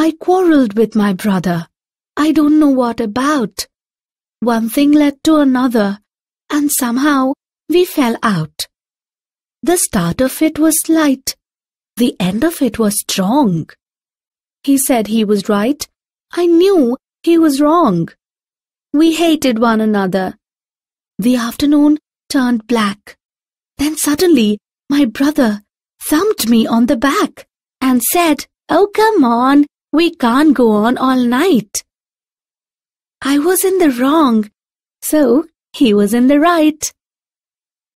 I quarreled with my brother. I don't know what about. One thing led to another, and somehow we fell out. The start of it was slight. The end of it was strong. He said he was right. I knew he was wrong. We hated one another. The afternoon turned black. Then suddenly my brother thumped me on the back and said, Oh, come on, we can't go on all night. I was in the wrong, so he was in the right.